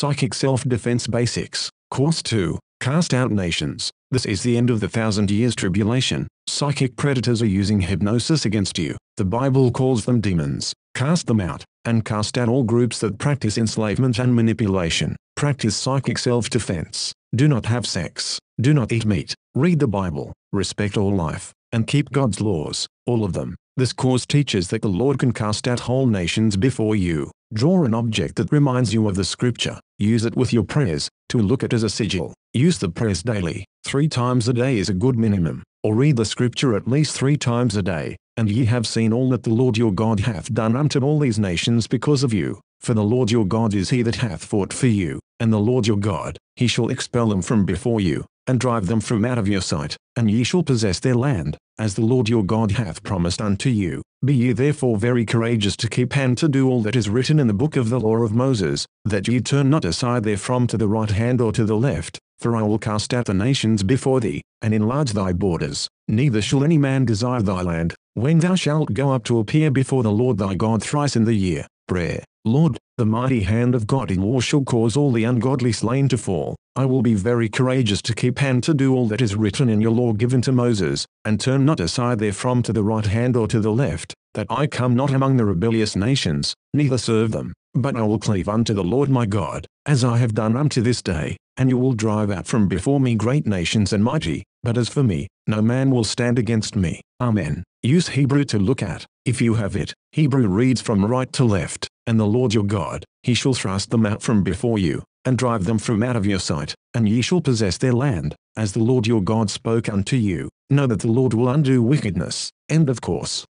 Psychic Self-Defense Basics, Course 2, Cast Out Nations. This is the end of the thousand years tribulation. Psychic predators are using hypnosis against you. The Bible calls them demons. Cast them out, and cast out all groups that practice enslavement and manipulation. Practice psychic self-defense. Do not have sex. Do not eat meat. Read the Bible. Respect all life. And keep God's laws, all of them. This course teaches that the Lord can cast out whole nations before you. Draw an object that reminds you of the scripture. Use it with your prayers, to look at as a sigil. Use the prayers daily. Three times a day is a good minimum. Or read the scripture at least three times a day. And ye have seen all that the Lord your God hath done unto all these nations because of you. For the Lord your God is he that hath fought for you, and the Lord your God, he shall expel them from before you, and drive them from out of your sight, and ye shall possess their land, as the Lord your God hath promised unto you. Be ye therefore very courageous to keep and to do all that is written in the book of the law of Moses, that ye turn not aside therefrom to the right hand or to the left, for I will cast out the nations before thee, and enlarge thy borders. Neither shall any man desire thy land, when thou shalt go up to appear before the Lord thy God thrice in the year. Prayer. Lord, the mighty hand of God in war shall cause all the ungodly slain to fall. I will be very courageous to keep and to do all that is written in your law given to Moses, and turn not aside therefrom to the right hand or to the left, that I come not among the rebellious nations, neither serve them, but I will cleave unto the Lord my God, as I have done unto this day, and you will drive out from before me great nations and mighty, but as for me, no man will stand against me. Amen. Use Hebrew to look at, if you have it. Hebrew reads from right to left, and the Lord your God, he shall thrust them out from before you, and drive them from out of your sight, and ye shall possess their land, as the Lord your God spoke unto you. Know that the Lord will undo wickedness. End of course.